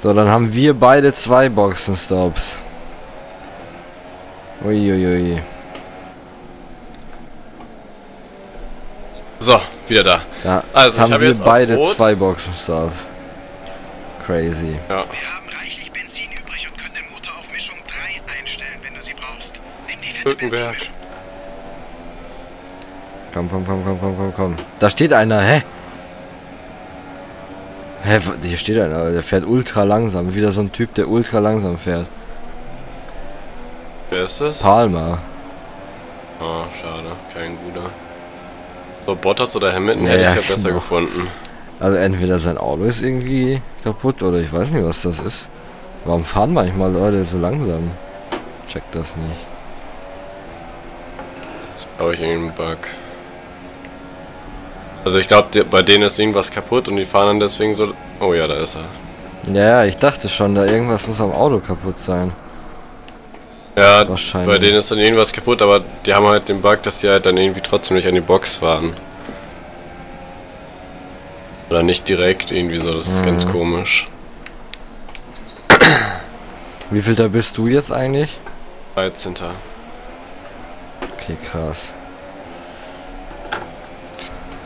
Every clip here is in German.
So, dann haben wir beide zwei Boxenstops. Uiuiui. So, wieder da. Ja, Also, haben habe wir jetzt auf beide Rot. zwei Boxenstops. Crazy. Ja. Wir haben reichlich Benzin übrig und können den Motor auf Mischung 3 einstellen, wenn du sie brauchst. Nimm die fette. Benzinmischung. Komm, komm, komm, komm, komm, komm, komm. Da steht einer, hä? Hä, hier steht einer, der fährt ultra langsam. Wieder so ein Typ, der ultra langsam fährt. Wer ist das? Palmer. Oh, schade. Kein guter. So, Bottas oder Hamilton Ja, hätte ich ja, ja besser genau. gefunden. Also entweder sein Auto ist irgendwie kaputt oder ich weiß nicht, was das ist. Warum fahren manchmal Leute so langsam? Check das nicht. Das ist, glaube ich, irgendein Bug. Also ich glaube, bei denen ist irgendwas kaputt und die fahren dann deswegen so... Oh ja, da ist er. Ja, ja, ich dachte schon, da irgendwas muss am Auto kaputt sein. Ja, Wahrscheinlich. bei denen ist dann irgendwas kaputt, aber die haben halt den Bug, dass die halt dann irgendwie trotzdem nicht an die Box fahren. Oder nicht direkt, irgendwie so, das ist ganz Mhm. komisch. Wie viel da bist du jetzt eigentlich? 13. Okay, krass.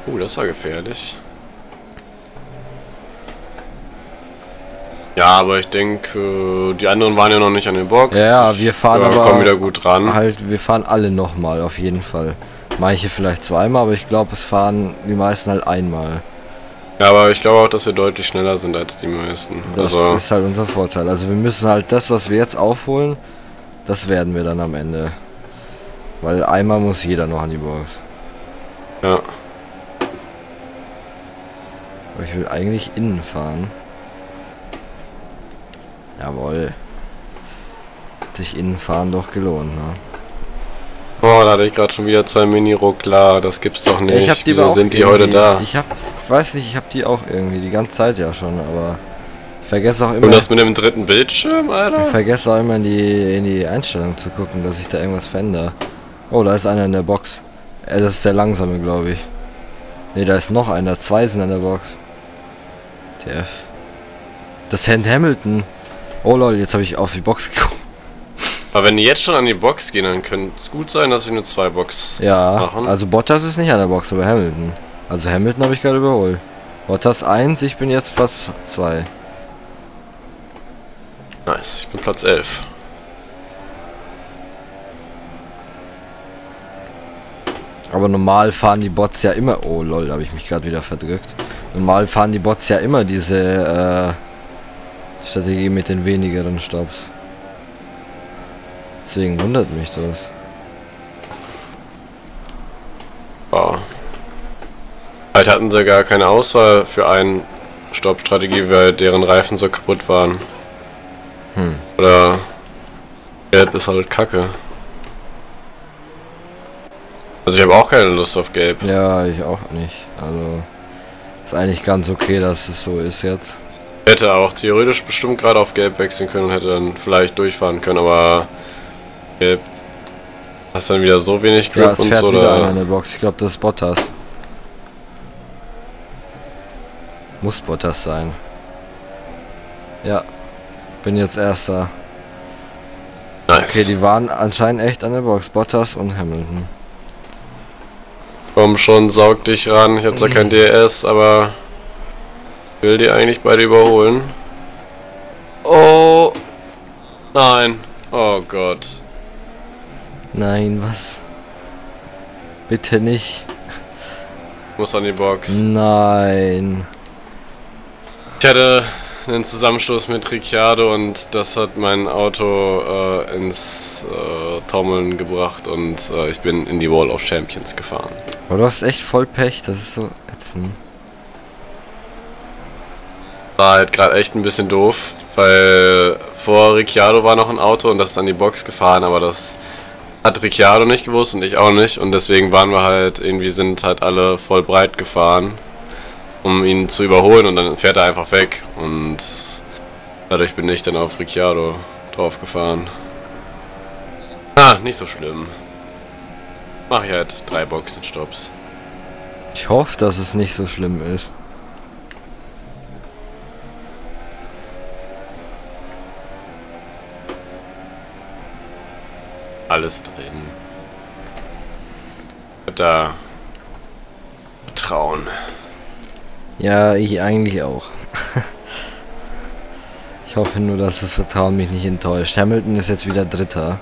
Uh, das war gefährlich. Ja, aber ich denke, die anderen waren ja noch nicht an den Box. Ja, wir fahren ja, aber kommen wieder gut ran. Halt, wir fahren alle nochmal, auf jeden Fall. Manche vielleicht zweimal, aber ich glaube, es fahren die meisten halt einmal. Ja, aber ich glaube auch, dass wir deutlich schneller sind als die meisten. Das also, ist halt unser Vorteil. Also wir müssen halt das, was wir jetzt aufholen, das werden wir dann am Ende. Weil einmal muss jeder noch an die Box. ja. Aber ich will eigentlich innen fahren. Jawohl. Hat sich innen fahren doch gelohnt, ne? Oh, da hatte ich gerade schon wieder zwei Mini-Ruckler. Das gibt's doch nicht. ich hab die Wieso sind die heute da? Ich hab, ich weiß nicht, ich hab die auch irgendwie die ganze Zeit ja schon, aber ich vergesse auch immer. Und das mit dem dritten Bildschirm, Ich Alter? vergesse auch immer in die, in die Einstellung zu gucken, dass ich da irgendwas verändere. Oh, da ist einer in der Box. Äh, das ist der langsame, glaube ich. Ne, da ist noch einer. Zwei sind in der Box. TF. Das Hand Hamilton. Oh lol, jetzt habe ich auf die Box geguckt. Aber wenn die jetzt schon an die Box gehen, dann könnte es gut sein, dass wir nur zwei Box Ja, machen. also Bottas ist nicht an der Box, aber Hamilton. Also Hamilton habe ich gerade überholt. Bottas 1, ich bin jetzt Platz 2. Nice, ich bin Platz 11. Aber normal fahren die Bots ja immer. Oh lol, da habe ich mich gerade wieder verdrückt. Normal fahren die Bots ja immer diese äh, Strategie mit den wenigeren Stops. Deswegen wundert mich das. Wow. Halt hatten sie gar keine Auswahl für eine Stoppstrategie, weil deren Reifen so kaputt waren. Hm. Oder Gelb ist halt Kacke. Also ich habe auch keine Lust auf Gelb. Ja, ich auch nicht. Also ist eigentlich ganz okay, dass es so ist jetzt. Hätte auch theoretisch bestimmt gerade auf Gelb wechseln können und hätte dann vielleicht durchfahren können, aber Gelb hast dann wieder so wenig Ja, Grip es und so. wieder einer in Da, der Box. Ich glaube, das ist Bottas. Muss Bottas sein. Ja. Bin jetzt erster. Okay, nice. die waren anscheinend echt an der Box. Bottas und Hamilton. Komm schon, saug dich ran. Ich habe zwar kein DRS, aber will die eigentlich beide überholen. Oh. Nein. Oh Gott. Nein, was? Bitte nicht. Muss an die Box. Nein. Ich einen Zusammenstoß mit Ricciardo und das hat mein Auto äh, ins äh, Taumeln gebracht und äh, ich bin in die Wall of Champions gefahren. Aber du hast echt voll Pech. Das ist so ätzend. War halt gerade echt ein bisschen doof, weil vor Ricciardo war noch ein Auto und das ist an die Box gefahren, aber das hat Ricciardo nicht gewusst und ich auch nicht und deswegen waren wir halt irgendwie sind halt alle voll breit gefahren, um ihn zu überholen und dann fährt er einfach weg und dadurch bin ich dann auf Ricciardo draufgefahren. Ah, nicht so schlimm. Mach ich halt drei Boxenstopps. Ich hoffe, dass es nicht so schlimm ist. Alles drin. Da Vertrauen. Ja, ich eigentlich auch. ich hoffe nur, dass das Vertrauen mich nicht enttäuscht. Hamilton ist jetzt wieder Dritter.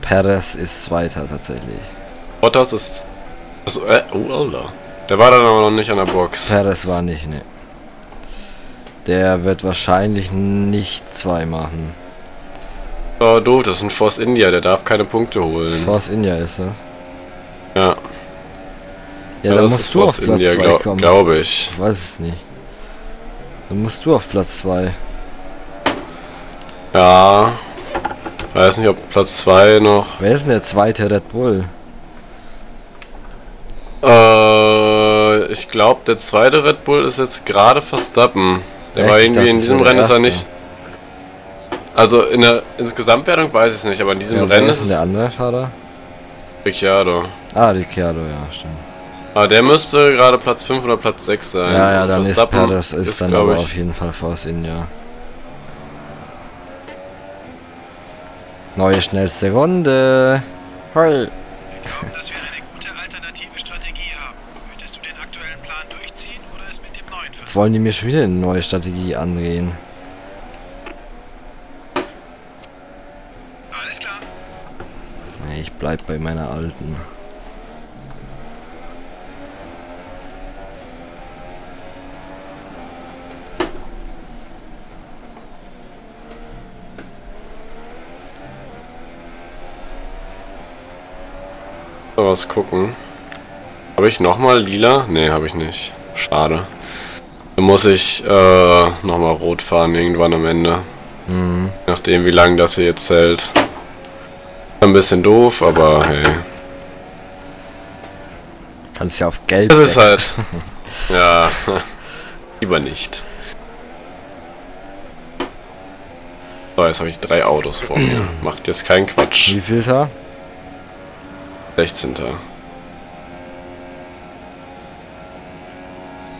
Perez ist Zweiter tatsächlich. Bottas ist. Also, äh, oh, Alter. Der war dann aber noch nicht an der Box. Perez war nicht, ne. Der wird wahrscheinlich nicht zwei machen. Oh, doof, das ist ein Force India, der darf keine Punkte holen. Force India ist er. Ja. Ja, dann das musst du auf Platz India, 2 glaub, kommen. glaube ich. Ich weiß es nicht. Dann musst du auf Platz 2. Ja. Weiß nicht, ob Platz 2 noch. Wer ist denn der zweite Red Bull? Äh, ich glaube, der zweite Red Bull ist jetzt gerade Verstappen. Der Echt? war irgendwie dachte, in diesem Rennen ist er nicht. Also in der Insgesamtwertung weiß ich es nicht, aber in diesem Ja, Rennen ist ist denn der es andere Fahrer? Ricciardo. Ah, Ricciardo, ja, stimmt. Aber der müsste gerade Platz 5 oder Platz 6 sein. Ja, ja, dann ist Perez ist, dann glaub aber ich, auf jeden Fall Force India. Neue schnellste Runde. Hoi. Wir glauben, dass wir eine gute alternative Strategie haben. Möchtest du den aktuellen Plan durchziehen oder es mit dem neuen versuchen? Jetzt wollen die mir schon wieder eine neue Strategie andrehen. Alles klar. Nee, ich bleib bei meiner alten. Was gucken. Habe ich nochmal lila? Ne, habe ich nicht. Schade. Dann muss ich äh, nochmal rot fahren irgendwann am Ende. Mhm. Nachdem wie lange das hier jetzt hält. Ein bisschen doof, aber hey. Kannst ja auf Gelb. Das ist halt. Ja. Lieber nicht. So, jetzt habe ich drei Autos vor mir. Macht jetzt keinen Quatsch. Wie viel da? 16.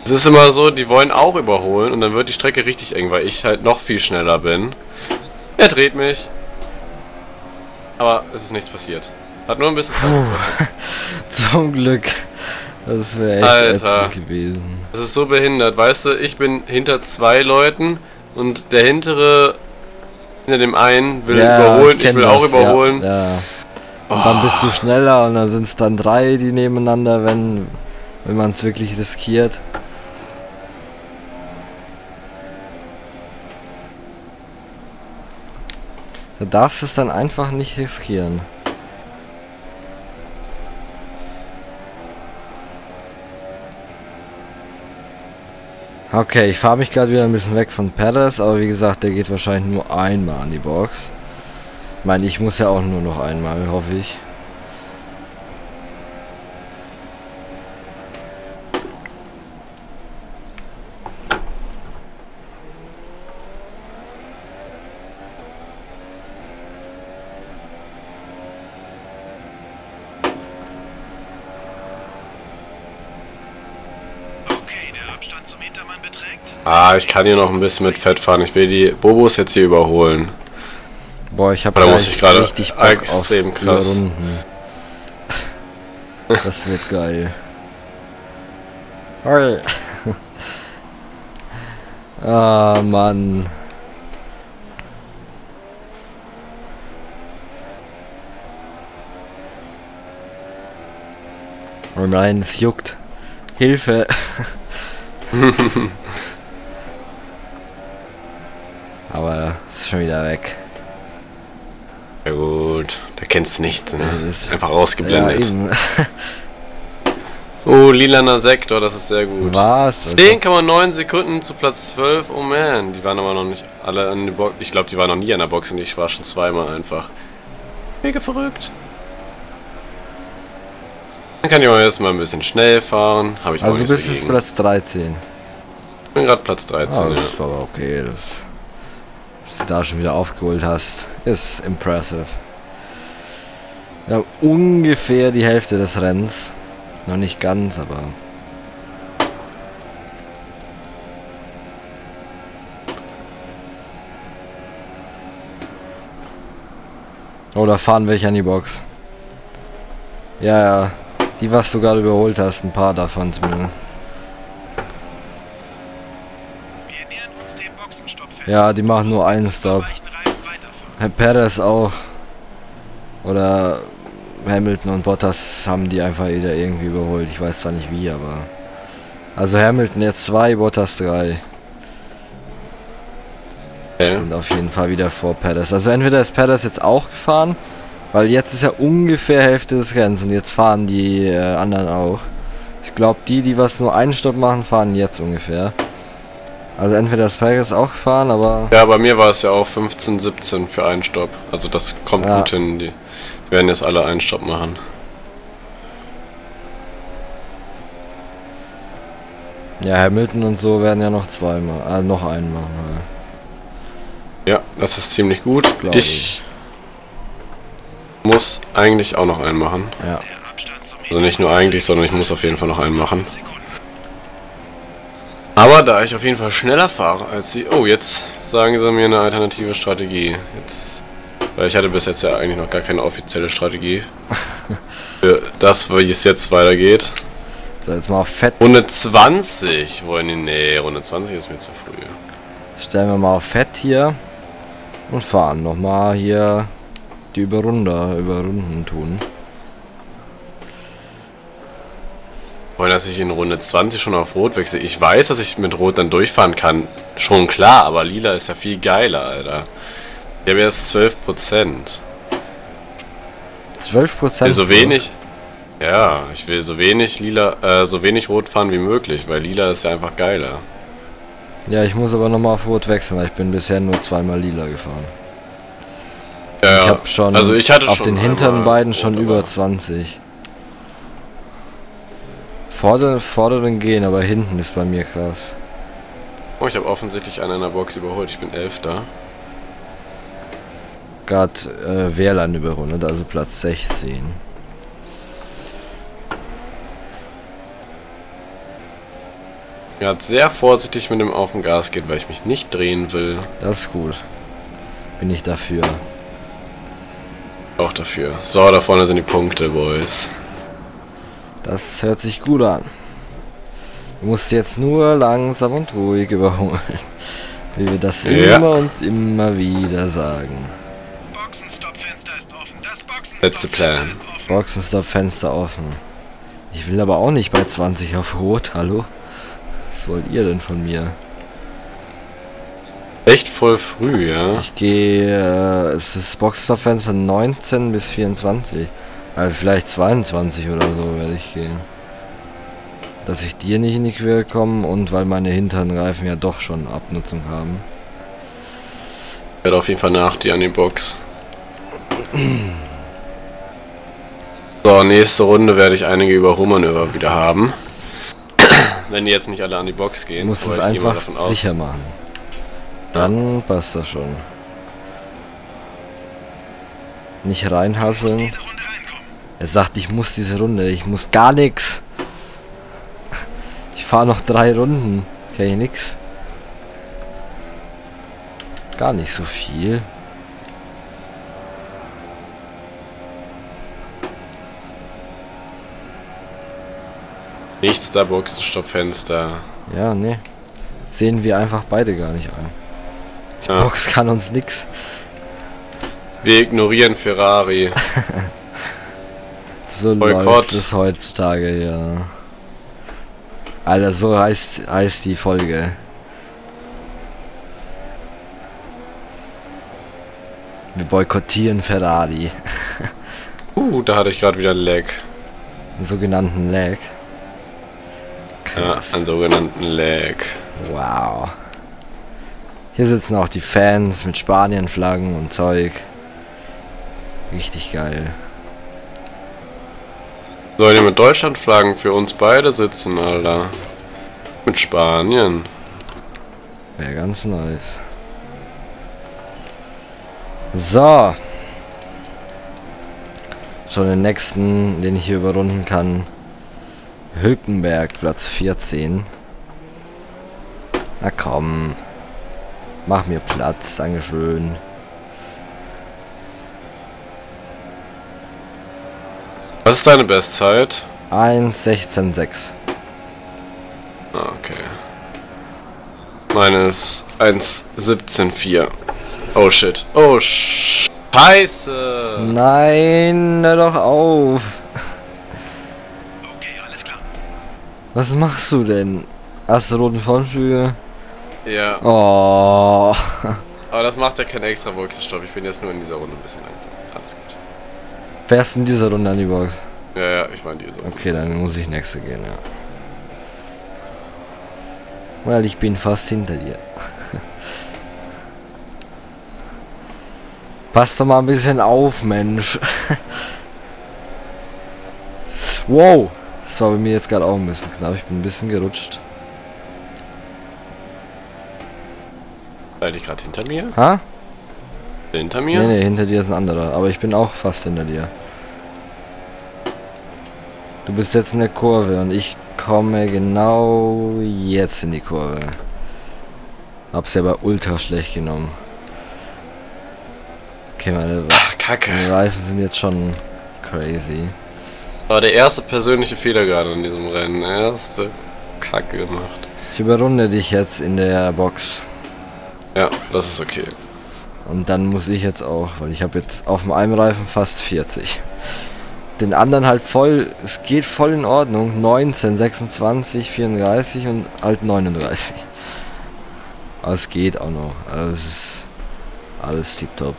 Es ist immer so, die wollen auch überholen und dann wird die Strecke richtig eng, weil ich halt noch viel schneller bin. Er dreht mich. Aber es ist nichts passiert. Hat nur ein bisschen Zeit gekostet. Zum Glück. Das wäre echt Alter. gewesen. Das ist so behindert, weißt du, ich bin hinter zwei Leuten und der hintere hinter dem einen will überholen, ich, kenn will das, auch überholen. Ja, ja. Und dann bist du schneller und dann sind es dann drei, die nebeneinander, wenn, wenn man es wirklich riskiert. Da darfst du es dann einfach nicht riskieren. Okay, ich fahre mich gerade wieder ein bisschen weg von Perez, aber wie gesagt, der geht wahrscheinlich nur einmal an die Box. Ich meine, ich muss ja auch nur noch einmal, hoffe ich. Okay, der Abstand zum Hintermann beträgt. Ah, ich kann hier noch ein bisschen mit Fett fahren. Ich will die Bobos jetzt hier überholen. Boah, ich habe richtig Bock extrem auf krass. Runden. Das wird geil. Hoi. ah, Mann. Oh nein, es juckt. Hilfe. Aber es ist schon wieder weg. Ja da kennst du nichts, ne? Ist- Einfach Ja, ausgeblendet. eben. oh, lilaner Sektor, das ist sehr gut. Was? 10,9 Sekunden zu Platz 12. Oh man, die waren aber noch nicht alle an der Box. Ich glaube, die waren noch nie an der Box und ich war schon zweimal einfach. Mega verrückt. Dann kann ich auch jetzt mal ein bisschen schnell fahren. Habe ich auch Also du nichts bist jetzt. Platz 13. Ich bin gerade Platz 13, Ah, ja. das ist aber okay. Das, dass du da schon wieder aufgeholt hast, ist impressive. Wir haben ungefähr die Hälfte des Rennens. Noch nicht ganz, aber. Oder fahren welche an die Box? Ja, ja. Die, was du gerade überholt hast, ein paar davon zumindest. Ja, die machen nur einen Stop. Herr Perez auch. Oder Hamilton und Bottas haben die einfach wieder irgendwie überholt. Ich weiß zwar nicht wie, aber. Also Hamilton jetzt zwei, Bottas drei. Okay. Sind auf jeden Fall wieder vor Perez. Also entweder ist Perez jetzt auch gefahren, weil jetzt ist ja ungefähr Hälfte des Rennens und jetzt fahren die äh, anderen auch. Ich glaube, die, die was nur einen Stopp machen, fahren jetzt ungefähr. Also entweder ist Perez auch gefahren, aber Ja, bei mir war es ja auch 15, 17 für einen Stopp. Also das kommt Ja. gut hin. Die, die werden jetzt alle einen Stopp machen. ja, Hamilton und so werden ja noch zweimal, äh, noch einen machen. Ja, das ist ziemlich gut. Glaub Ich muss eigentlich auch noch einen machen. Ja. Also nicht nur eigentlich, sondern ich muss auf jeden Fall noch einen machen. Aber da ich auf jeden Fall schneller fahre als sie... Oh, jetzt sagen sie mir eine alternative Strategie. Jetzt... Weil ich hatte bis jetzt ja eigentlich noch gar keine offizielle Strategie. Für das, wie es jetzt weitergeht. So, jetzt mal auf Fett. Runde 20 wollen die... Nee, Runde 20 ist mir zu früh. Stellen wir mal auf Fett hier. Und fahren nochmal hier die Überrunder, Überrunden tun. Wollen, dass ich in Runde 20 schon auf Rot wechsle? Ich weiß, dass ich mit Rot dann durchfahren kann. Schon klar, aber Lila ist ja viel geiler, Alter. Ich habe jetzt 12%. 12 Prozent. will so wenig. Ja, ich will so wenig lila, äh, so wenig rot fahren wie möglich, weil lila ist ja einfach geiler. Ja, ich muss aber nochmal auf Rot wechseln, weil ich bin bisher nur zweimal lila gefahren. Ja, Ich habe schon also ich hatte auf schon den hinteren beiden schon über 20. Vorderen, vorderen gehen, aber hinten ist bei mir krass. Oh, ich habe offensichtlich einen in der Box überholt. Ich bin Elfter. Gerade äh, Wehrlein überrundet, also Platz 16. Gerade sehr vorsichtig mit dem auf dem Gas geht, weil ich mich nicht drehen will. Das ist gut. Bin ich dafür. Auch dafür. So, da vorne sind die Punkte, Boys. Das hört sich gut an. Du musst jetzt nur langsam und ruhig überholen. Wie wir das Ja. immer und immer wieder sagen. Boxenstoppfenster ist offen. Das That's the plan. Boxenstoppfenster ist offen. Boxenstopp Fenster offen. Ich will aber auch nicht bei 20 auf Rot, hallo? Was wollt ihr denn von mir? Echt voll früh, ja. Ich gehe, äh, es ist Boxenstopp Fenster 19 bis 24. Also vielleicht 22 oder so werde ich gehen. Dass ich dir nicht in die Quere komme und weil meine hinteren Reifen ja doch schon Abnutzung haben. Ich werde auf jeden Fall nach dir an die Box. So, nächste Runde werde ich einige Überholmanöver wieder haben. Wenn die jetzt nicht alle an die Box Du gehen. musst es ich mal einfach davon aus. sicher machen. Dann passt das schon. Nicht Muss reinhasseln. Er sagt, ich muss diese Runde, ich muss gar nichts. Ich fahre noch drei Runden. Kann ich nix. Gar nicht so viel. Nichts da, Boxenstoppfenster. Ja, ne. Sehen wir einfach beide gar nicht ein. Die Ja. Box kann uns nix. Wir ignorieren Ferrari. So Boykott. läuft es heutzutage, ja. Alter, so heißt, heißt die Folge. Wir boykottieren Ferrari. Uh, da hatte ich gerade wieder einen Lag. Einen sogenannten Lag. Ja, Krass. einen sogenannten Lag. Wow. Hier sitzen auch die Fans mit Spanien-Flaggen und Zeug. Richtig geil. Sollen die mit Deutschlandflaggen für uns beide sitzen, Alter? Mit Spanien. Wäre ganz nice. So. Schon den nächsten, den ich hier überrunden kann. Hülkenberg, Platz 14. Na komm. Mach mir Platz, Dankeschön. Was ist deine Bestzeit? 1,16,6. Ah, okay. Meine ist 1,17,4. Oh shit. Oh Scheiße. Nein, hör doch auf. Okay, alles klar. Was machst du denn? Hast du roten Frontflügel? Ja, Oh. aber das macht ja keinen extra Boxenstopp. Ich bin jetzt nur in dieser Runde ein bisschen langsam. Fährst du in dieser Runde an die Box? Ja, ja, ich war in dieser Runde. Okay, dann muss ich nächste gehen, ja. Weil ich bin fast hinter dir. Pass doch mal ein bisschen auf, Mensch. wow. Das war bei mir jetzt gerade auch ein bisschen knapp. Ich bin ein bisschen gerutscht. Seid ich gerade hinter mir? Ha? Hinter mir? Nee, nee, hinter dir ist ein anderer. Aber ich bin auch fast hinter dir. Du bist jetzt in der Kurve und ich komme genau jetzt in die Kurve. Hab's ja aber ultra schlecht genommen. Okay, meine, Ach, Kacke. meine Reifen sind jetzt schon crazy. War der erste persönliche Fehler gerade in diesem Rennen. Erste Kacke gemacht. Ich überrunde dich jetzt in der Box. Ja, das ist okay. Und dann muss ich jetzt auch, weil ich habe jetzt auf dem einen Reifen fast 40. Den anderen halt voll, es geht voll in Ordnung. 19, 26, 34 und halt 39. Aber es geht auch noch. Also es ist alles tiptop.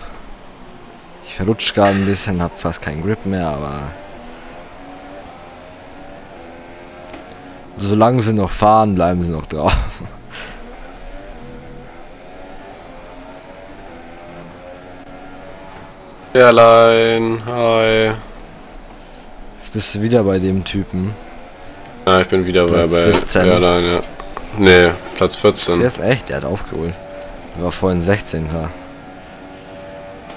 Ich rutsch gerade ein bisschen, hab fast keinen Grip mehr, aber solange sie noch fahren, bleiben sie noch drauf. Bärlein, hi. Jetzt bist du wieder bei dem Typen. Ja, ich bin wieder bei, Platz bei 17. Bärlein, ja. Nee, Platz 14. Der ist echt, der hat aufgeholt. Der war vorhin 16 da.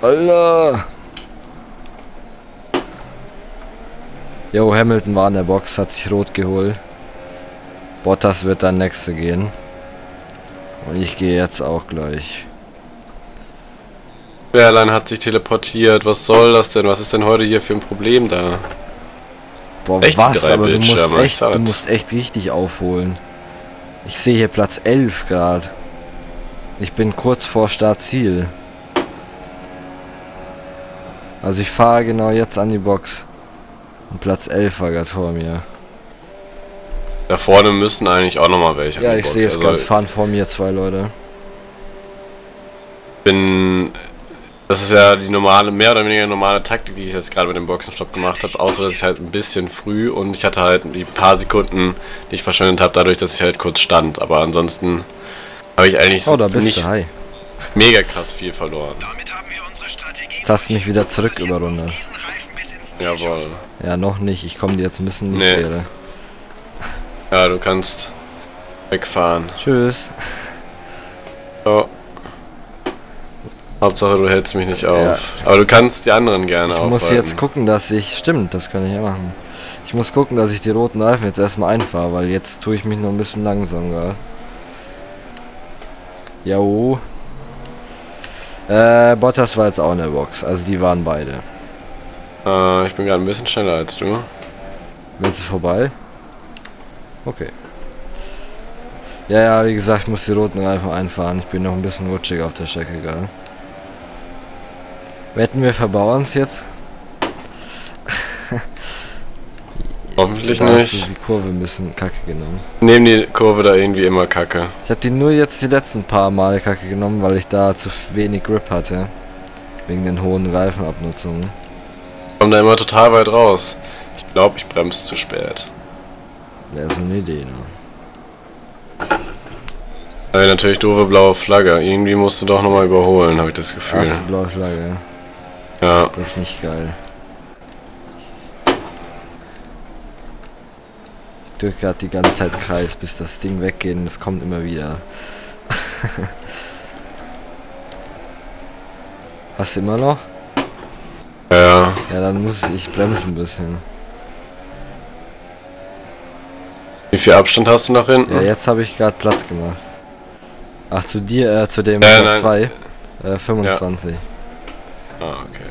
Alter! Jo, Hamilton war in der Box, hat sich rot geholt. Bottas wird dann nächste gehen. Und ich gehe jetzt auch gleich. Bärlein hat sich teleportiert. Was soll das denn? Was ist denn heute hier für ein Problem da? Boah, Echt was? drei Aber du musst, echt, du musst echt richtig aufholen. Ich sehe hier Platz 11 Grad. Ich bin kurz vor Startziel. Also ich fahre genau jetzt an die Box. Und Platz 11 war gerade vor mir. Da vorne müssen eigentlich auch nochmal welche an Ja, die ich sehe es Also, gerade. Es fahren vor mir zwei Leute. bin. Das ist ja die normale, mehr oder weniger normale Taktik, die ich jetzt gerade mit dem Boxenstopp gemacht habe, außer dass ich halt ein bisschen früh und ich hatte halt die paar Sekunden, die ich verschwendet habe, dadurch, dass ich halt kurz stand. Aber ansonsten habe ich eigentlich Oh, da bist nicht mega krass viel verloren. Jetzt hast du mich wieder zurück überrundet. Jawohl. Ja, noch nicht. Ich komme dir jetzt ein bisschen in die Nee. Quere. Ja, du kannst wegfahren. Tschüss. So. Hauptsache du hältst mich nicht auf. Aber du kannst die anderen gerne Ich aufhalten. muss jetzt gucken, dass ich... Stimmt, das kann ich ja machen. Ich muss gucken, dass ich die roten Reifen jetzt erstmal einfahre, weil jetzt tue ich mich noch ein bisschen langsam gerade. Jo. Äh, Bottas war jetzt auch in der Box. Also die waren beide. Äh, ich bin gerade ein bisschen schneller als du. Willst du vorbei? Okay. Ja, ja, wie gesagt, ich muss die roten Reifen einfahren. Ich bin noch ein bisschen rutschig auf der Strecke gerade. Wetten wir verbauern es jetzt? Hoffentlich Da hast du nicht. die Kurve ein bisschen kacke genommen. Nehmen die Kurve da irgendwie immer kacke. Ich habe die nur jetzt die letzten paar Male kacke genommen, weil ich da zu wenig Grip hatte. Wegen den hohen Reifenabnutzungen. Komm da immer total weit raus. Ich glaube, ich bremse zu spät. Wäre so eine Idee, ne? Aber natürlich doofe blaue Flagge. Irgendwie musst du doch nochmal überholen, habe ich das Gefühl. Erste blaue Flagge. Ja. Das ist nicht geil. Ich drücke gerade die ganze Zeit Kreis, bis das Ding weggeht und es kommt immer wieder. Hast du immer noch? Ja. Ja, dann muss ich bremsen ein bisschen. Wie viel Abstand hast du nach hinten? Ja, jetzt habe ich gerade Platz gemacht. Ach, zu dir, äh, zu dem Äh, Platz nein. 2. Äh, 25. Ah, okay.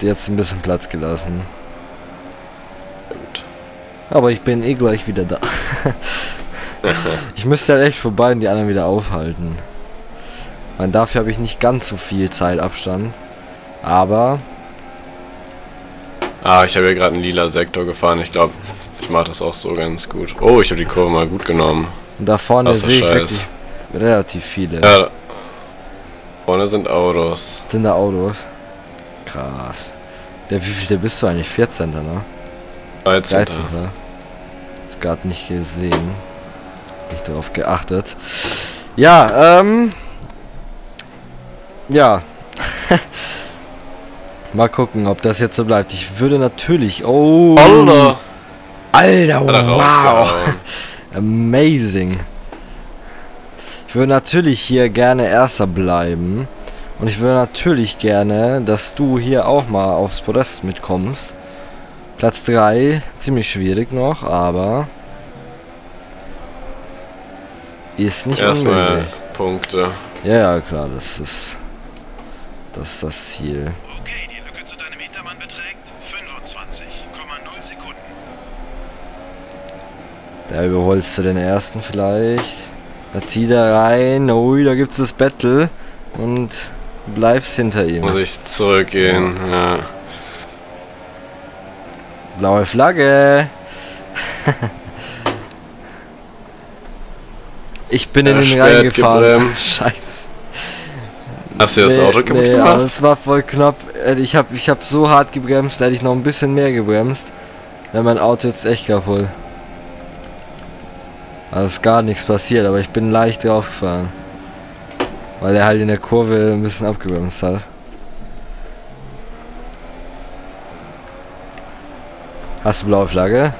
Jetzt ein bisschen Platz gelassen. Aber ich bin eh gleich wieder da. ich müsste halt echt vorbei und die anderen wieder aufhalten. Weil dafür habe ich nicht ganz so viel Zeitabstand. Aber Ah, ich habe ja gerade einen lila Sektor gefahren. Ich glaube, ich mache das auch so ganz gut. Oh, ich habe die Kurve mal gut genommen. da vorne sehe ich wirklich relativ viele. Ja, vorne sind Autos. Sind da Autos? Krass. Der, wie viel der bist du eigentlich? 14. ne? 13. 13. Ist gerade nicht gesehen. Nicht darauf geachtet. Ja, ähm. Ja. Mal gucken, ob das jetzt so bleibt. Ich würde natürlich. Oh. Alter! Alter, er wow. Amazing. Ich würde natürlich hier gerne Erster bleiben. Und ich würde natürlich gerne, dass du hier auch mal aufs Podest mitkommst. Platz 3, ziemlich schwierig noch, aber ist nicht Erstmal unmöglich. Punkte. Ja, ja, klar, das ist das ist das Ziel. Okay, die Lücke zu deinem Hintermann beträgt 25,0 Sekunden. Da überholst du den ersten vielleicht. Da zieht er rein. Ui, da gibt's das Battle. Und bleibst hinter ihm. Muss ich zurückgehen. Ja. Blaue Flagge. ich bin in Ja, den spät reingefahren. gebremst. Scheiße. Hast du das Nee, Auto kaputt nee, gemacht? aber es war voll knapp. Äh, Ich habe ich hab so hart gebremst, da hätte ich noch ein bisschen mehr gebremst. Wäre mein Auto jetzt echt kaputt. Also ist gar nichts passiert, aber ich bin leicht draufgefahren. Weil er halt in der Kurve ein bisschen abgebremst hat. Hast du blaue Flagge?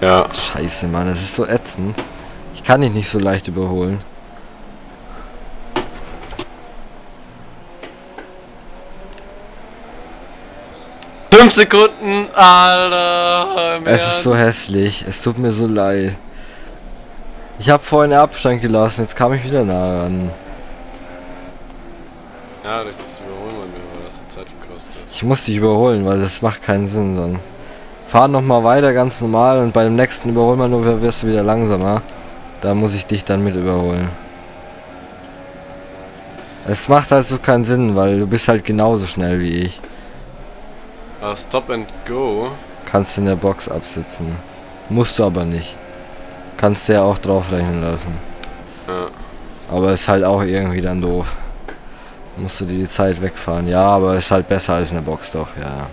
Ja. Scheiße, Mann, das ist so ätzend. Ich kann dich nicht so leicht überholen. Fünf Sekunden, Alter. Es ist so hässlich. Es tut mir so leid. Ich habe vorhin Abstand gelassen, jetzt kam ich wieder nah ran. Ja, durch das Überholmanöver, das hat Zeit gekostet. Ich muss dich überholen, weil das macht keinen Sinn sonst. Fahr noch mal weiter ganz normal und beim nächsten Überholmanöver wirst du wieder langsamer. Da muss ich dich dann mit überholen. Es macht halt so keinen Sinn, weil du bist halt genauso schnell wie ich. Ah, Stop and Go. Kannst in der Box absitzen. Musst du aber nicht. Kannst du ja auch draufrechnen lassen. Ja. Aber ist halt auch irgendwie dann doof. Musst du dir die Zeit wegfahren. Ja, aber ist halt besser als in der Box doch, ja.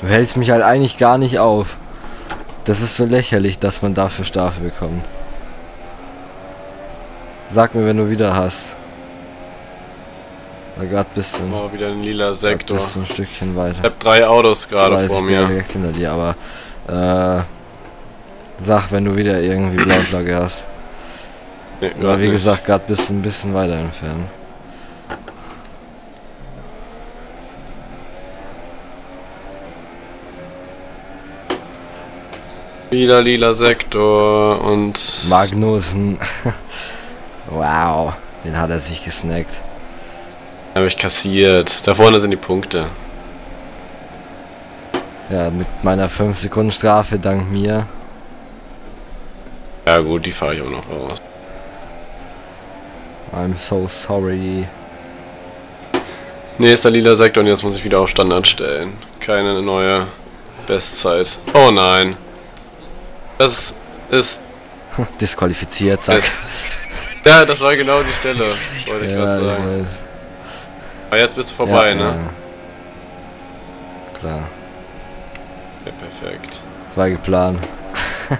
Du hältst mich halt eigentlich gar nicht auf. Das ist so lächerlich, dass man dafür Strafe bekommt. Sag mir, wenn du wieder hast. Weil gerade bist du. Oh, wieder ein lila Sektor. Bist ein Stückchen Ich weiter. hab drei Autos gerade Weiß, vor ich bin mir. direkt hinter dir, aber äh, sag, wenn du wieder irgendwie Blauflagge hast. Nee, Aber wie nicht. gesagt, gerade bist du ein bisschen weiter entfernt. Lila, lila Sektor und. Magnussen. wow, den hat er sich gesnackt. Habe ich kassiert. Da vorne sind die Punkte. Ja, mit meiner 5 Sekunden Strafe dank mir. Ja, gut, die fahre ich auch noch raus. I'm so sorry. Nächster lila Sektor und jetzt muss ich wieder auf Standard stellen. Keine neue Bestzeit. Oh nein. Das ist. Disqualifiziert, sag's. Ja, das war genau die Stelle, wollte ich Ja, gerade sagen. weiß. Aber jetzt bist du vorbei, ja, ne? Ja. Klar, Ja, perfekt. das war geplant.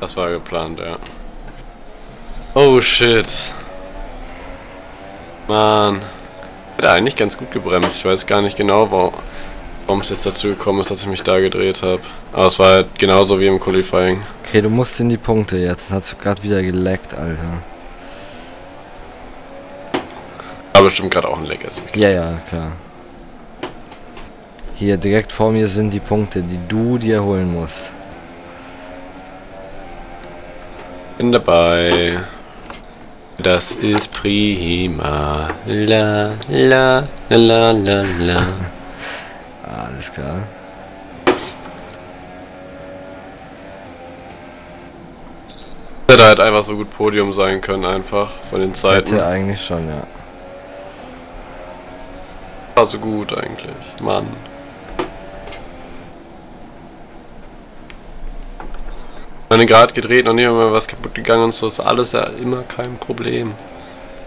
Das war geplant, ja. Oh shit. Mann. Ich hätte eigentlich ganz gut gebremst. Ich weiß gar nicht genau, warum es jetzt dazu gekommen ist, dass ich mich da gedreht habe. Aber es war halt genauso wie im Qualifying. Okay, du musst in die Punkte jetzt. Das hat gerade wieder geleckt, Alter. War bestimmt gerade auch ein Leck. Also Ja, ja, klar. Hier direkt vor mir sind die Punkte, die du dir holen musst. bin dabei. Das ist prima. La la la la la la. Alles klar. Hätte halt einfach so gut Podium sein können, einfach von den Zeiten. Hätte eigentlich schon, ja. War so gut eigentlich, Mann. Meine gerade gedreht, noch nicht mal was kaputt gegangen und so, ist alles ja immer kein Problem.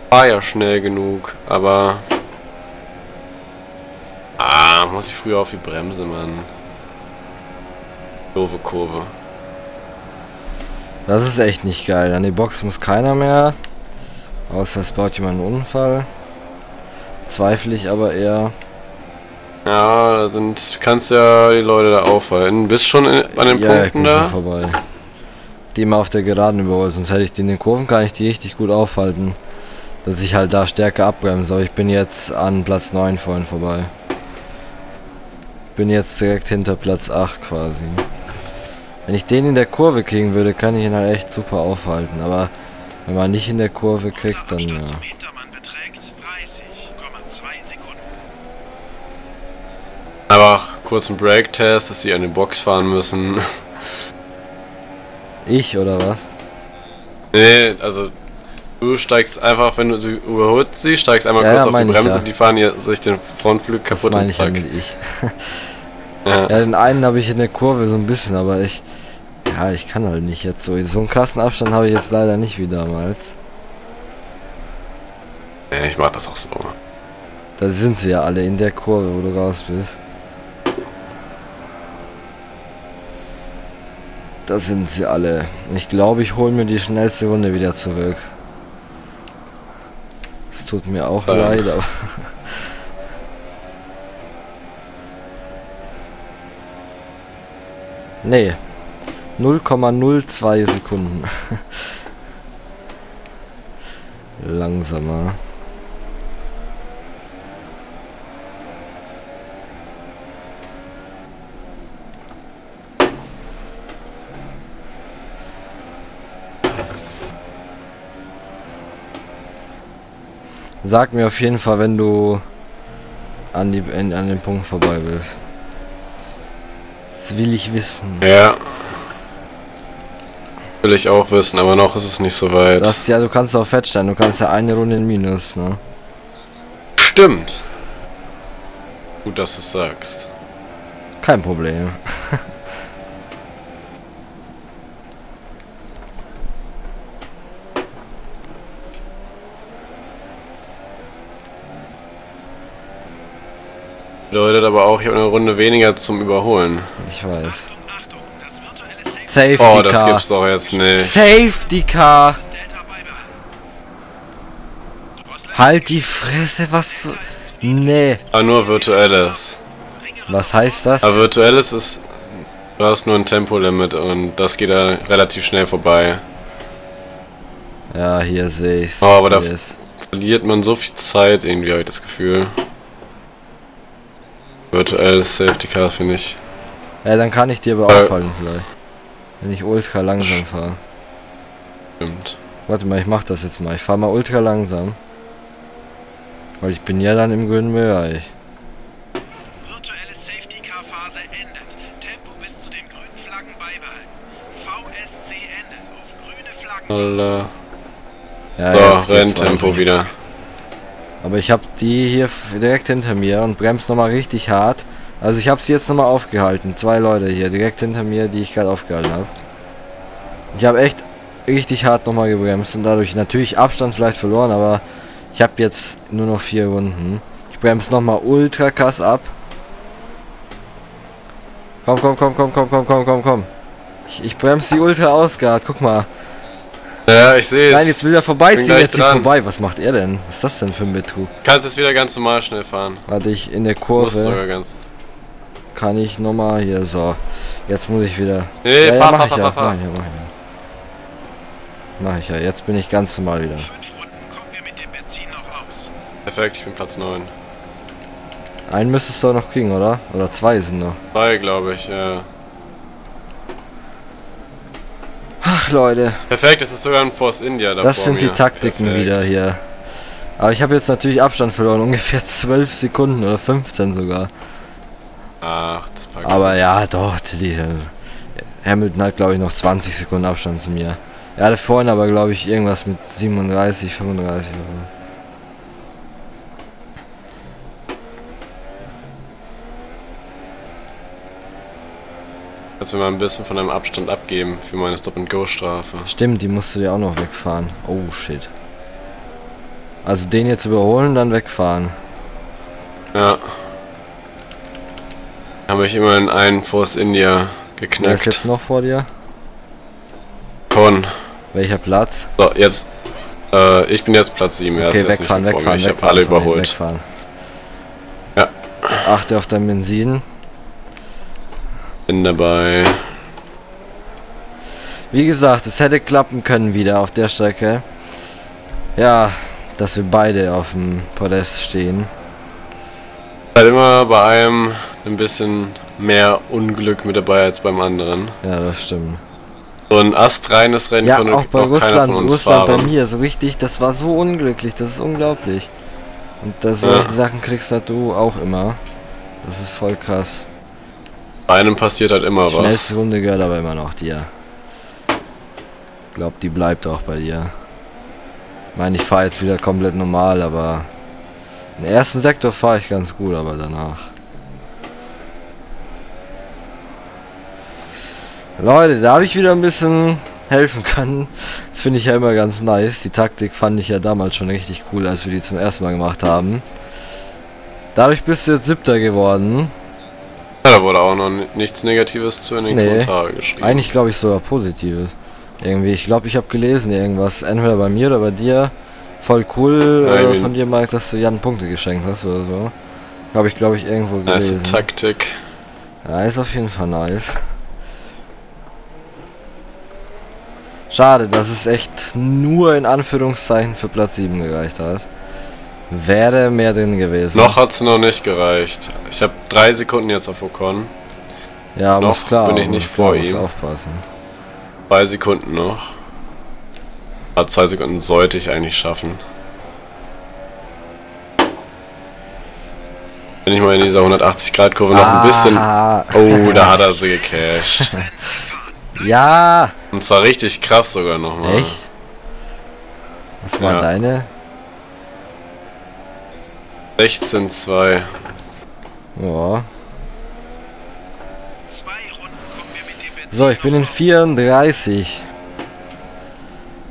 War ja schnell genug, aber... Ah, muss ich früher auf die Bremse, Mann. Doofe Kurve. Das ist echt nicht geil. An die Box muss keiner mehr. Außer es baut jemand einen Unfall. Zweifle ich aber eher. Ja, da sind, kannst ja die Leute da aufhalten. Bist schon in, an den ja, Punkten da? vorbei. Die mal auf der Geraden überholt, sonst hätte ich die in den Kurven kann ich die richtig gut aufhalten. Dass ich halt da stärker abbremse. Aber ich bin jetzt an Platz 9 vorhin vorbei. Bin jetzt direkt hinter Platz 8 quasi. Wenn ich den in der Kurve kriegen würde, kann ich ihn halt echt super aufhalten. Aber wenn man nicht in der Kurve kriegt, dann ja. Abstand zum Hintermann beträgt 30,2 Sekunden. Einfach kurz einen Break-Test, dass sie an die Box fahren müssen. Ich oder was? nee, also du steigst einfach, wenn du sie überholst sie, steigst einmal Ja, kurz ja, auf die meine ich, Bremse, ja. die fahren ihr sich den Frontflügel Das kaputt meine und ich ja zack. ich. Ja. Ja, den einen habe ich in der Kurve so ein bisschen, aber ich. Ja, ich kann halt nicht jetzt so. So einen krassen Abstand habe ich jetzt leider nicht wie damals. ja, ich mach das auch so. Da sind sie ja alle in der Kurve, wo du raus bist. Da sind sie alle. Ich glaube, ich hole mir die schnellste Runde wieder zurück. Es tut mir auch Ähm. leid, aber. Nee. 0,02 Sekunden. Langsamer. Sag mir auf jeden Fall, wenn du an, die, an, an den Punkt vorbei bist. Das will ich wissen. Ja. Will ich auch wissen, aber noch ist es nicht so weit. Das, ja, du kannst auch fett stellen. Du kannst ja eine Runde in Minus, ne? Stimmt. Gut, dass du sagst. Kein Problem. Bedeutet aber auch, ich habe eine Runde weniger zum Überholen. Ich weiß. Safety Safety Oh, das Car. gibt's doch jetzt nicht. Safety Car. Halt die Fresse, was... Nee. Aber nur virtuelles. Was heißt das? Aber virtuelles ist. Du hast nur ein Tempolimit und das geht da relativ schnell vorbei. Ja, hier sehe ich's. Oh, aber da- Hier ist- Verliert man so viel Zeit irgendwie, habe ich das Gefühl. Virtuelles Safety Car finde ich. Ja, dann kann ich dir aber Äh. auffallen vielleicht. Wenn ich ultra langsam fahre. Stimmt. Warte mal, ich mach das jetzt mal. Ich fahre mal ultra langsam. Weil ich bin ja dann im grünen Bereich. Virtuelle Safety Car Phase endet. Tempo bis zu den grünen Flaggen beibehalten. VSC endet. Auf grüne Flaggen. Alter. Ja, So, Renntempo wieder. Aber ich habe die hier direkt hinter mir und bremst nochmal richtig hart. Also ich habe sie jetzt nochmal aufgehalten. Zwei Leute hier direkt hinter mir, die ich gerade aufgehalten habe. Ich habe echt richtig hart nochmal gebremst und dadurch natürlich Abstand vielleicht verloren, aber ich habe jetzt nur noch vier Runden. Ich bremse nochmal ultra krass ab. Komm, komm, komm, komm, komm, komm, komm, komm, komm. Ich, ich bremse die ultra ausgehart. Guck mal. Ja, ich sehe Nein, es. jetzt will er vorbeiziehen. Jetzt zieht vorbei. Was macht er denn? Was ist das denn für ein Betrug? Kannst jetzt wieder ganz normal schnell fahren. Warte, ich in der Kurve sogar ganz. kann ich nochmal hier so. Jetzt muss ich wieder. Nee, Ja, ja, fahr, mach fahr, ich fahr, ja, fahr, fahr. Mach ich ja, mach ich ja. Mach ich ja. Jetzt bin ich ganz normal wieder. Perfekt, ich bin Platz 9. Einen müsstest du noch kriegen, oder? Oder zwei sind noch. Zwei, glaube ich, ja. Ach, Leute. Perfekt, es ist sogar ein Force India da Das sind die mir. Taktiken Perfekt. wieder hier. Aber ich habe jetzt natürlich Abstand verloren, ungefähr 12 Sekunden oder 15 sogar. Ach, das packst Aber ja, doch, die, äh, Hamilton hat glaube ich noch 20 Sekunden Abstand zu mir. Er hatte vorhin aber glaube ich irgendwas mit 37, 35 oder so. Du mal ein bisschen von deinem Abstand abgeben für meine Stop-and-Go-Strafe. Stimmt, die musst du dir auch noch wegfahren. Oh shit. Also den jetzt überholen, dann wegfahren. Ja. Habe ich immerhin einen Force India Wer ist geknackt. jetzt noch vor dir? Con. Welcher Platz? So, jetzt. Äh, ich bin jetzt Platz 7. er ist Okay, jetzt wegfahren, nicht mehr vor mir. wegfahren, Ich habe wegfahren. alle überholt. Wegfahren. Ja. Achte auf dein Benzin. Bin dabei. Wie gesagt, es hätte klappen können wieder auf der Strecke. Ja, dass wir beide auf dem Podest stehen. Halt immer bei einem ein bisschen mehr Unglück mit dabei als beim anderen. Ja, das stimmt. So ein astreines Rennen Ja, konnte auch bei noch keiner Russland, von uns Russland bei fahren. mir, so richtig, das war so unglücklich, das ist unglaublich. Und solche Ja. Sachen kriegst halt du auch immer. Das ist voll krass. Einem passiert halt immer was. Schnellste Runde gehört aber immer noch dir. Glaub, die bleibt auch bei dir. Ich meine, ich fahre jetzt wieder komplett normal, aber im ersten Sektor fahre ich ganz gut, aber danach. Leute, da habe ich wieder ein bisschen helfen können. Das finde ich ja immer ganz nice. Die Taktik fand ich ja damals schon richtig cool, als wir die zum ersten Mal gemacht haben. Dadurch bist du jetzt siebter geworden. Ja, da wurde auch noch ni- nichts Negatives zu in den Nee. Kommentaren geschrieben. Eigentlich glaube ich sogar Positives. Irgendwie, ich glaube, ich habe gelesen irgendwas, entweder bei mir oder bei dir. Voll cool Ja, ich äh, von dir, Mike, dass du Jan Punkte geschenkt hast oder so. Habe ich, glaube ich, irgendwo Nice gelesen. Taktik. Ja, ist auf jeden Fall nice. Schade, dass es echt nur in Anführungszeichen für Platz 7 gereicht hat. Wäre mehr drin gewesen. Noch hat's noch nicht gereicht. Ich habe drei Sekunden jetzt auf Ocon. Ja, noch muss klar. bin ich nicht klar, vor muss ihm. aufpassen. Zwei Sekunden noch. Ah, zwei Sekunden sollte ich eigentlich schaffen. Wenn ich mal in dieser 180-Grad-Kurve noch ein bisschen... Ah, Oh, da hat er sie gecasht. Ja! Und zwar richtig krass sogar nochmal. Echt? Was war Ja. deine? 16-2. Ja. Zwei Runden kommen wir mit dem Benzin So, ich bin in noch auf. 34.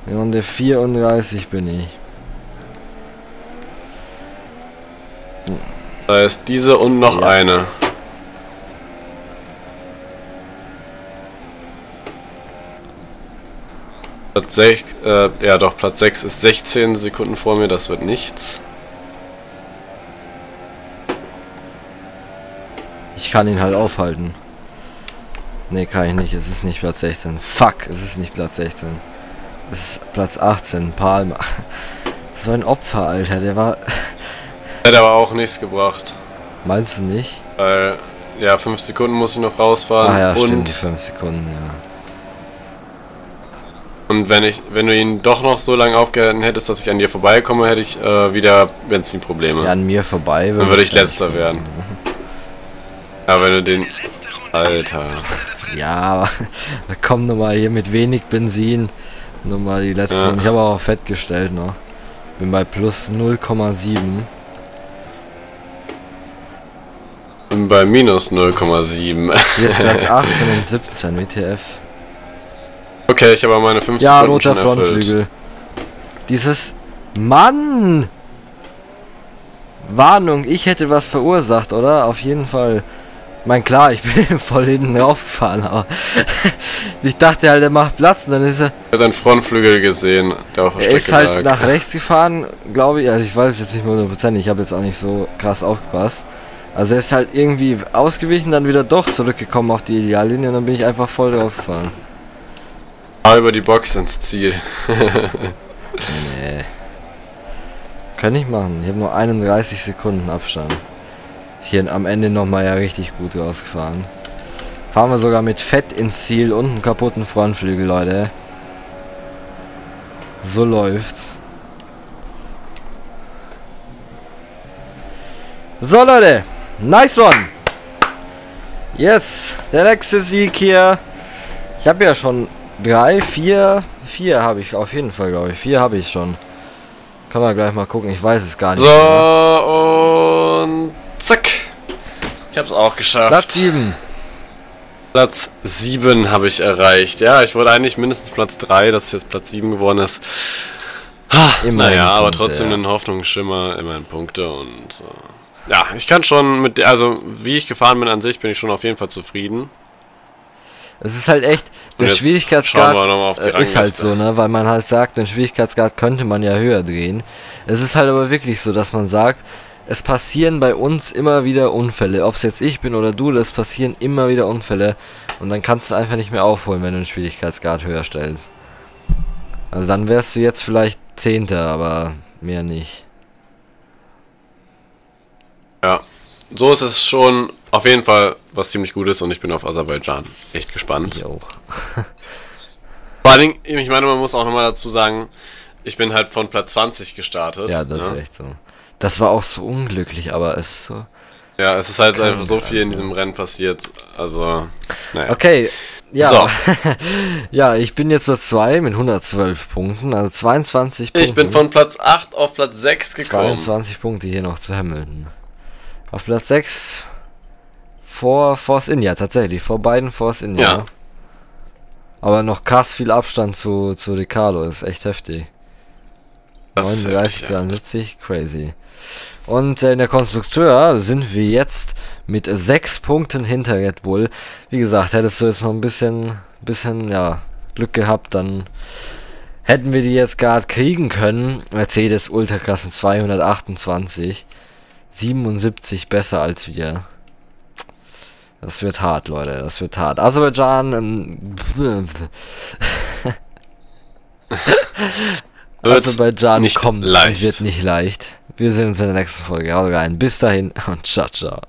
In Runde 34 bin ich. Da ist diese und noch Ja. eine. Platz 6, äh, ja doch, Platz 6 ist 16 Sekunden vor mir, das wird nichts. Ich kann ihn halt aufhalten. Ne, kann ich nicht. Es ist nicht Platz 16. Fuck, es ist nicht Platz 16. Es ist Platz 18. Palmer. So ein Opfer, Alter. Der war... Hätte aber auch nichts gebracht. Meinst du nicht? Weil, ja, 5 Sekunden muss ich noch rausfahren. Ah ja, stimmt. Und, 5 Sekunden, ja. und wenn ich, wenn du ihn doch noch so lange aufgehalten hättest, dass ich an dir vorbeikomme, hätte ich äh, wieder Benzinprobleme. Ja, an mir vorbei. Dann würde ich letzter werden. Ja, wenn du den. Letzte. Alter. Letzte. Ja, aber kommen nochmal hier mit wenig Benzin. Nochmal die letzten. Ja. Ich habe auch fett gestellt noch. Bin bei plus 0,7. Bin bei minus 0,7. Jetzt Platz 18 und 17, WTF. Okay, ich habe aber meine 5 Ja, Sekunden roter schon erfüllt. Frontflügel. Dieses. Mann! Warnung, ich hätte was verursacht, oder? Auf jeden Fall. Ich mein, klar, ich bin voll hinten draufgefahren, aber ich dachte halt, er macht Platz und dann ist er, Ich habe einen Frontflügel gesehen, der auf der er Strecke ist halt lag. nach rechts gefahren, glaube ich. Also ich weiß jetzt nicht mehr 100%, ich habe jetzt auch nicht so krass aufgepasst. Also er ist halt irgendwie ausgewichen, dann wieder doch zurückgekommen auf die Ideallinie und dann bin ich einfach voll drauf gefahren. Ah, über die Box ins Ziel. Nee. Kann ich machen. Ich habe nur 31 Sekunden Abstand. Hier am Ende nochmal ja richtig gut rausgefahren. Fahren wir sogar mit Fett ins Ziel und einen kaputten Frontflügel, Leute. So läuft's. So Leute, nice one. Yes, der nächste Sieg hier. Ich habe ja schon drei, vier, vier habe ich auf jeden Fall, glaube ich. Vier habe ich schon. Kann man gleich mal gucken, ich weiß es gar nicht. So, und zack. Ich hab's auch geschafft. Platz 7. Platz 7 habe ich erreicht. Ja, ich wollte eigentlich mindestens Platz 3, dass es jetzt Platz 7 geworden ist. Ha, Immerhin naja, aber Punkte, trotzdem ja. ein Hoffnungsschimmer, immerhin Punkte und äh, ja, ich kann schon mit, also wie ich gefahren bin an sich, bin ich schon auf jeden Fall zufrieden. Es ist halt echt, der Schwierigkeitsgrad äh, ist halt so, ne, weil man halt sagt, den Schwierigkeitsgrad könnte man ja höher drehen. Es ist halt aber wirklich so, dass man sagt, es passieren bei uns immer wieder Unfälle. Ob es jetzt ich bin oder du, es passieren immer wieder Unfälle. Und dann kannst du einfach nicht mehr aufholen, wenn du den Schwierigkeitsgrad höher stellst. Also dann wärst du jetzt vielleicht Zehnter, aber mehr nicht. Ja, so ist es schon auf jeden Fall was ziemlich Gutes und ich bin auf Aserbaidschan echt gespannt. Ich auch. Vor allen Dingen, ich meine, man muss auch nochmal dazu sagen, ich bin halt von Platz 20 gestartet. Ja, das ne? ist echt so. Das war auch so unglücklich, aber es ist so. Ja, es ist halt einfach so viel in diesem Rennen passiert. Also, naja. Okay, ja. So. ja, ich bin jetzt Platz 2 mit 112 Punkten, also 22 Punkte. Ich bin von Platz 8 auf Platz 6 gekommen. 22 Punkte hier noch zu Hamilton. Auf Platz 6 vor Force India, tatsächlich, vor beiden Force India. Ja. Aber noch krass viel Abstand zu, zu Ricardo, ist echt heftig. Das ist 39, heftig, ja. 73, crazy. Und äh, in der Konstrukteur sind wir jetzt mit sechs Punkten hinter Red Bull. Wie gesagt, hättest du jetzt noch ein bisschen, bisschen, ja, Glück gehabt, dann hätten wir die jetzt gerade kriegen können. Mercedes Ultraklassen 228. 77 besser als wir. Das wird hart, Leute. Das wird hart. Aserbaidschan. ähm, Aserbaidschan nicht kommt leicht. wird nicht leicht. Wir sehen uns in der nächsten Folge. Haut rein. Bis dahin und ciao, ciao.